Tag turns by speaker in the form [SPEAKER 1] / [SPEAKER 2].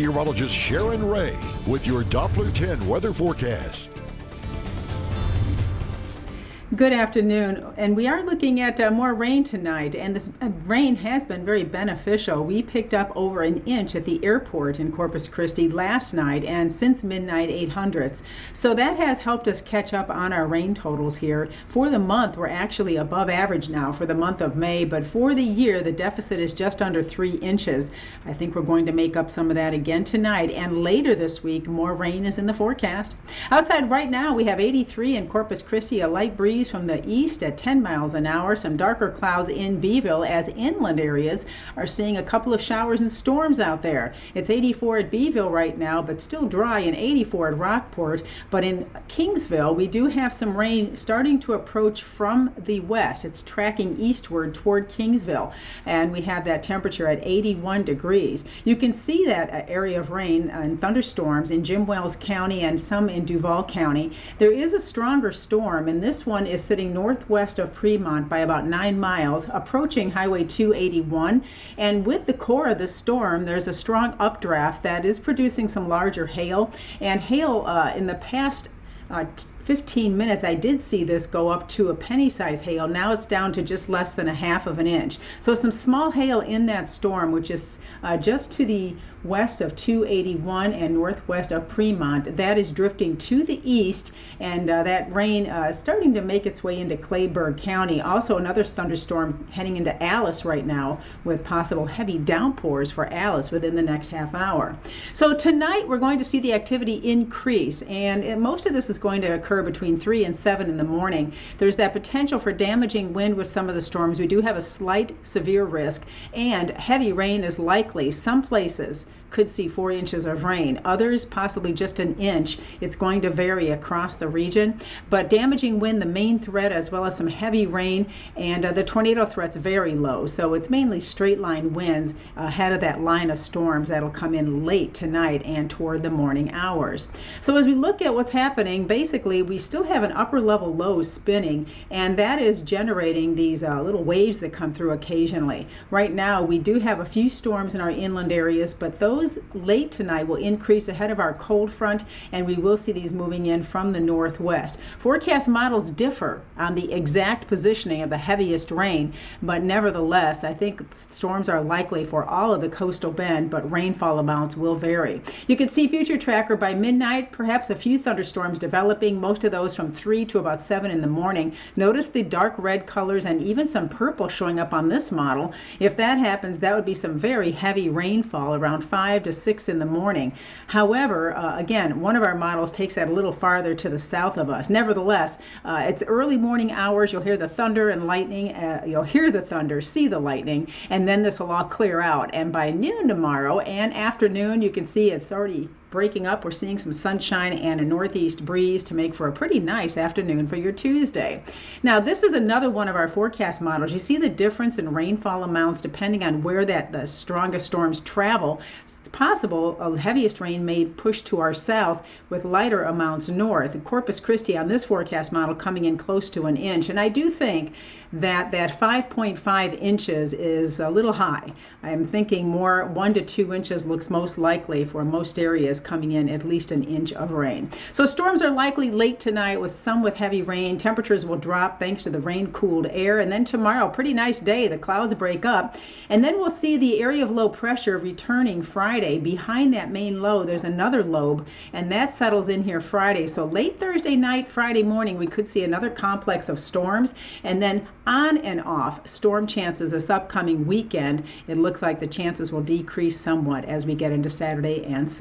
[SPEAKER 1] Meteorologist Sharon Ray with your Doppler 10 weather forecast.
[SPEAKER 2] Good afternoon, and we are looking at uh, more rain tonight, and this uh, rain has been very beneficial. We picked up over an inch at the airport in Corpus Christi last night and since midnight 800s. So that has helped us catch up on our rain totals here. For the month, we're actually above average now for the month of May, but for the year, the deficit is just under three inches. I think we're going to make up some of that again tonight, and later this week, more rain is in the forecast. Outside right now, we have 83 in Corpus Christi, a light breeze breeze from the east at 10 miles an hour. Some darker clouds in Beeville as inland areas are seeing a couple of showers and storms out there. It's 84 at Beeville right now, but still dry and 84 at Rockport. But in Kingsville, we do have some rain starting to approach from the west. It's tracking eastward toward Kingsville, and we have that temperature at 81 degrees. You can see that uh, area of rain and thunderstorms in Jim Wells County and some in Duval County. There is a stronger storm, and this one is sitting northwest of Premont by about nine miles, approaching Highway 281. And with the core of the storm, there's a strong updraft that is producing some larger hail. And hail uh, in the past uh, 15 minutes, I did see this go up to a penny size hail. Now it's down to just less than a half of an inch. So some small hail in that storm, which is uh, just to the west of 281 and northwest of Premont. That is drifting to the east, and uh, that rain uh, starting to make its way into Kleberg County. Also, another thunderstorm heading into Alice right now with possible heavy downpours for Alice within the next half hour. So, tonight we're going to see the activity increase, and most of this is going to occur between 3 and 7 in the morning. There's that potential for damaging wind with some of the storms. We do have a slight severe risk, and heavy rain is likely. Some places could see four inches of rain. Others, possibly just an inch. It's going to vary across the region. But damaging wind, the main threat, as well as some heavy rain, and uh, the tornado threat's very low. So it's mainly straight line winds ahead of that line of storms that'll come in late tonight and toward the morning hours. So as we look at what's happening, basically we still have an upper level low spinning, and that is generating these uh, little waves that come through occasionally. Right now we do have a few storms in our inland areas, but those those late tonight will increase ahead of our cold front, and we will see these moving in from the northwest. Forecast models differ on the exact positioning of the heaviest rain, but nevertheless, I think storms are likely for all of the coastal bend, but rainfall amounts will vary. You can see future tracker by midnight, perhaps a few thunderstorms developing, most of those from 3 to about 7 in the morning. Notice the dark red colors and even some purple showing up on this model. If that happens, that would be some very heavy rainfall around 5 5 to 6 in the morning. However, uh, again, one of our models takes that a little farther to the south of us. Nevertheless, uh, it's early morning hours. You'll hear the thunder and lightning. Uh, you'll hear the thunder, see the lightning, and then this will all clear out. And by noon tomorrow and afternoon, you can see it's already breaking up. We're seeing some sunshine and a northeast breeze to make for a pretty nice afternoon for your Tuesday. Now, this is another one of our forecast models. You see the difference in rainfall amounts depending on where that the strongest storms travel. It's possible a heaviest rain may push to our south with lighter amounts north. Corpus Christi on this forecast model coming in close to an inch. And I do think that that 5.5 inches is a little high. I'm thinking more one to two inches looks most likely for most areas coming in at least an inch of rain. So storms are likely late tonight with some with heavy rain. Temperatures will drop thanks to the rain cooled air. And then tomorrow, pretty nice day. The clouds break up. And then we'll see the area of low pressure returning Friday. Behind that main low, there's another lobe, and that settles in here Friday. So late Thursday night, Friday morning, we could see another complex of storms. And then on and off storm chances this upcoming weekend. It looks like the chances will decrease somewhat as we get into Saturday and